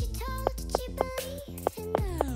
You told, you believe in them?